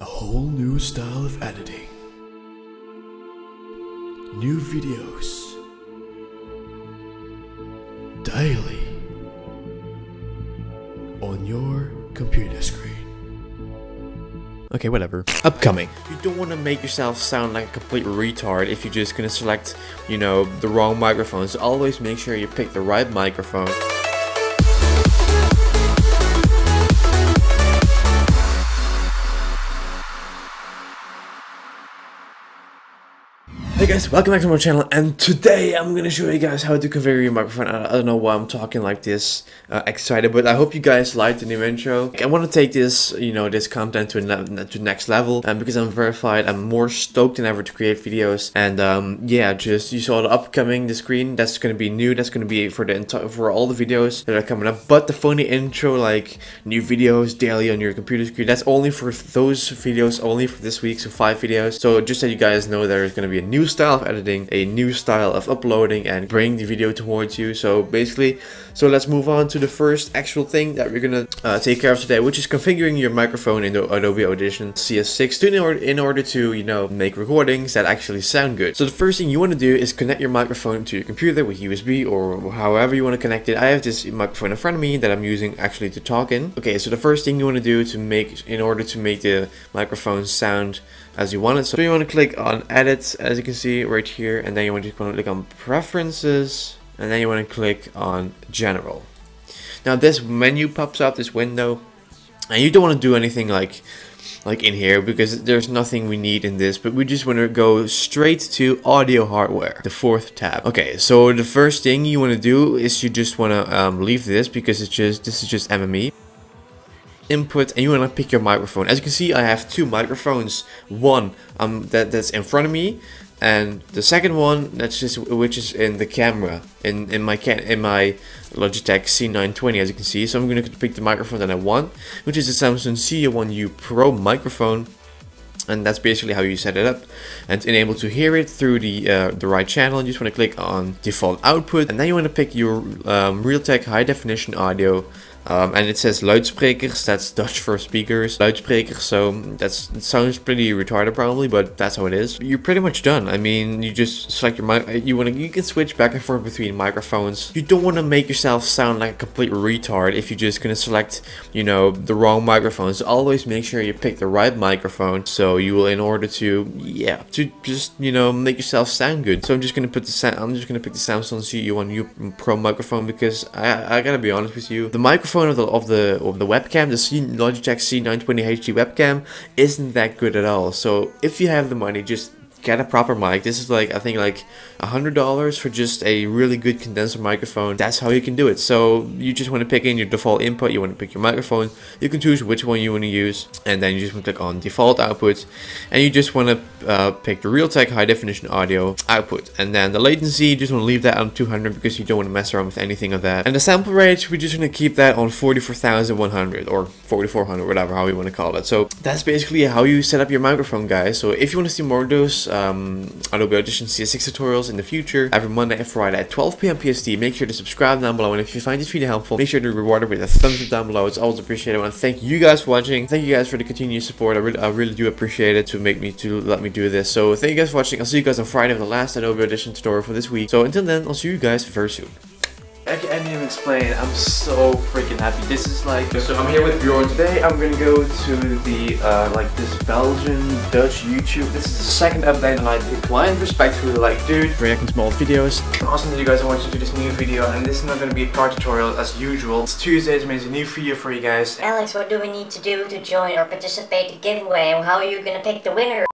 A whole new style of editing. New videos. Daily. On your computer screen. Okay, whatever. Upcoming. You don't want to make yourself sound like a complete retard if you're just gonna select, you know, the wrong microphone. So always make sure you pick the right microphone. Hey guys, welcome back to my channel and today I'm gonna show you guys how to configure your microphone. I, don't know why I'm talking like this uh, excited, but I hope you guys liked the new intro. I want to take this, you know, this content to, to next level and because I'm verified, I'm more stoked than ever to create videos and um, yeah, just you saw the upcoming, the screen, that's gonna be new, that's gonna be for the entire, for all the videos that are coming up, but the funny intro like new videos daily on your computer screen, that's only for those videos, only for this week, so five videos. So just so you guys know there's gonna be a new style of editing, a new style of uploading and bring the video towards you. So basically, so let's move on to the first actual thing that we're gonna uh, take care of today, which is configuring your microphone in the Adobe Audition CS6 in order, in order to, you know, make recordings that actually sound good. So the first thing you want to do is connect your microphone to your computer with USB or however you want to connect it. I have this microphone in front of me that I'm using actually to talk in. Okay, so the first thing you want to do to make, in order to make the microphone sound as you want it. So you want to click on edit as you can see right here and then you want to click on preferences and then you want to click on general. Now this menu pops up, this window, and you don't want to do anything like like in here because there's nothing we need in this but we just want to go straight to audio hardware the fourth tab okay so the first thing you want to do is you just want to um, leave this because it's just this is just MME input and you want to pick your microphone. As you can see, I have two microphones. One um, that, that's in front of me and the second one that's just which is in the camera in in my can in my Logitech C920 as you can see so I'm going to pick the microphone that I want which is the Samsung C1U Pro microphone and that's basically how you set it up and enable to hear it through the uh, the right channel you just want to click on default output and then you want to pick your um, Realtek high definition audio um, and it says luidsprekers, that's Dutch for speakers, luidsprekers, so that sounds pretty retarded probably, but that's how it is. You're pretty much done. I mean, you just select your mic, you want to, you can switch back and forth between microphones. You don't want to make yourself sound like a complete retard if you're just going to select, you know, the wrong microphones. always make sure you pick the right microphone, so you will, in order to, yeah, to just, you know, make yourself sound good. So I'm just to put the, I'm just to pick the Samson CU1U Pro microphone because I, I gotta be honest with you, the microphone microphone of the of the of the webcam, the Logitech C920 HD webcam, isn't that good at all. So if you have the money, just get a proper mic. This is like, I think like a $100 for just a really good condenser microphone. That's how you can do it. So you just want to pick in your default input. You want to pick your microphone. You can choose which one you want to use. And then you just want to click on default output. And you just want to uh, pick the Realtek high definition audio output. And then the latency, you just want to leave that on 200 because you don't want to mess around with anything of that. And the sample rate, we just want to keep that on 44,100 or 4400, whatever, how you want to call it. So that's basically how you set up your microphone, guys. So if you want to see more of those um, Adobe Audition CS6 tutorials in the future, every Monday and Friday at 12 p.m. PST. Make sure to subscribe down below, and if you find this video helpful, make sure to reward it with a thumbs up down below. It's always appreciated. I want to thank you guys for watching. Thank you guys for the continued support. I really, I really do appreciate it to make me to let me do this. So thank you guys for watching. I'll see you guys on Friday for the last Adobe Audition tutorial for this week. So until then, I'll see you guys very soon. I can't even explain. I'm so freaking happy. This is like so. I'm here with Bjorn today. I'm gonna go to the uh, like this Belgian Dutch YouTube. This is the second update, and I declined respectfully. Like, dude, reacting to small videos. Awesome that you guys are watching to do this new video, and this is not gonna be a car tutorial as usual. It's Tuesday, so it's a new video for you guys. Alex, what do we need to do to join or participate in the giveaway, and how are you gonna pick the winner?